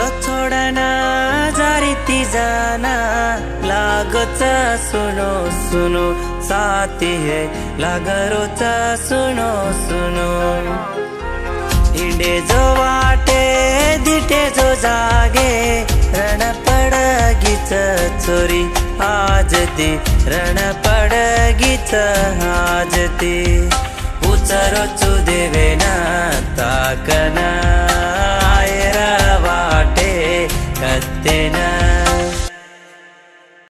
छोडना जारी ती जाना. लागोचा सुनो सुनो साथी है लागरोच सुनो सुनो. इंडे जो वाटे दिटे जो जागे. रण पडगीच चोरी आज ती रण पडगीच आज ती उचरोचू देवेना ताकना. خدنا